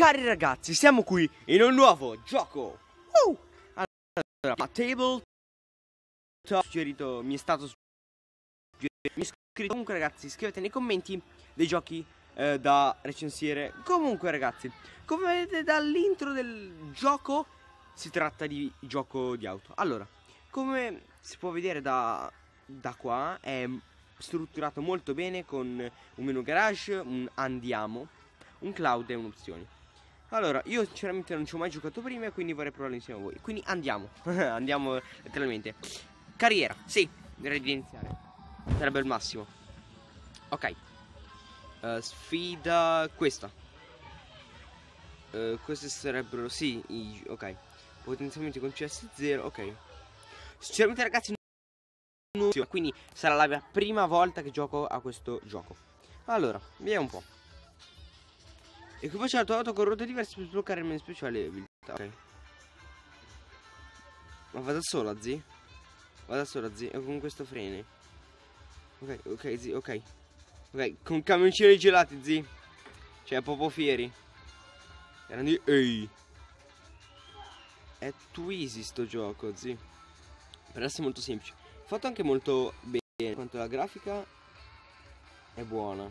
Cari ragazzi, siamo qui in un nuovo gioco. Uh! Allora, a table suggerito, mi è stato suggerito, comunque ragazzi, scrivete nei commenti dei giochi eh, da recensire. Comunque ragazzi, come vedete dall'intro del gioco si tratta di gioco di auto. Allora, come si può vedere da, da qua è strutturato molto bene con un menu garage, un andiamo, un cloud e un'opzione. Allora, io sinceramente non ci ho mai giocato prima, quindi vorrei provarlo insieme a voi. Quindi andiamo, andiamo letteralmente. Carriera, sì, direi di iniziare. Sarebbe il massimo. Ok. Uh, sfida questa. Uh, queste sarebbero, sì, i, ok. Potenzialmente con CS0, ok. Sinceramente ragazzi quindi sarà la mia prima volta che gioco a questo gioco. Allora, vediamo un po'. Equipaggiato trovato con rotte diverse per sbloccare il menu speciale abilità. Ok. Ma vada sola, zi? Vada sola, zi. E con questo frene. Ok, ok, zi, ok. Ok, con camioncini gelati, zi. Cioè, proprio fieri. Erano. Ehi. È easy sto gioco, zi. Per essere molto semplice. Fatto anche molto bene. Quanto la grafica è buona.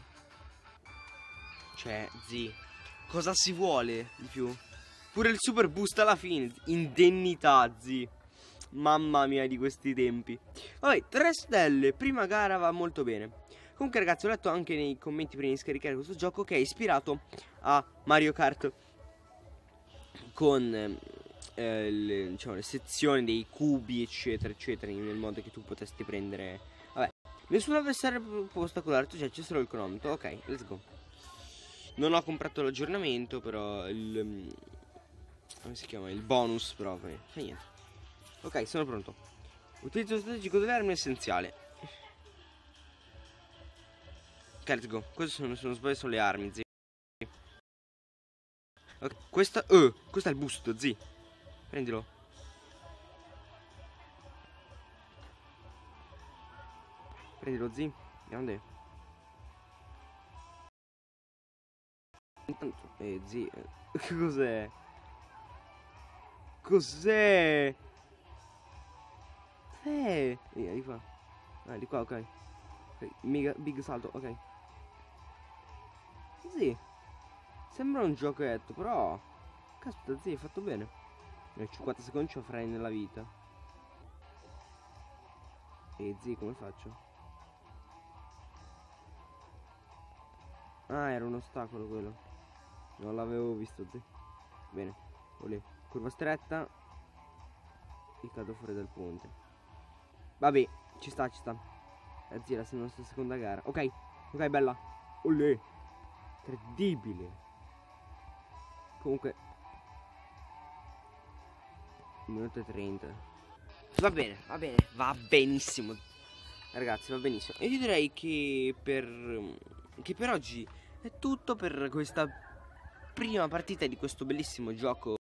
Cioè, zi. Cosa si vuole di più? Pure il super boost alla fine. Indennità, zi. Mamma mia di questi tempi. Vabbè, 3 stelle. Prima gara va molto bene. Comunque ragazzi ho letto anche nei commenti prima di scaricare questo gioco che è ispirato a Mario Kart con eh, le, diciamo, le sezioni dei cubi eccetera eccetera nel modo che tu potesti prendere vabbè nessun avversario può ostacolare tu cioè c'è solo il cronometro ok let's go non ho comprato l'aggiornamento però il mm, come si chiama il bonus proprio fa niente ok sono pronto utilizzo strategico dell'arma essenziale ok let's go queste sono, se non sono le armi zi okay. questa uh, questo è il boost zi Prendilo. Prendilo, zi. Grande. Eh, zi. Cos'è? Cos'è? Eh, eh, di qua. Ah, di qua, ok. okay. Mega, big salto, ok. Zi. Sembra un giochetto, però... Caspita, zi, hai fatto bene. Nel 50 secondi ce lo farai nella vita. E zi, come faccio? Ah, era un ostacolo quello. Non l'avevo visto, zi. Bene. Olè. Curva stretta. E cado fuori dal ponte. Vabbè, ci sta, ci sta. Eh, zi, la nostra seconda gara. Ok, ok, bella. Olè. Incredibile. Comunque, minuto e 30 Va bene, va bene, va benissimo Ragazzi, va benissimo E io direi che per, che per oggi è tutto per questa prima partita di questo bellissimo gioco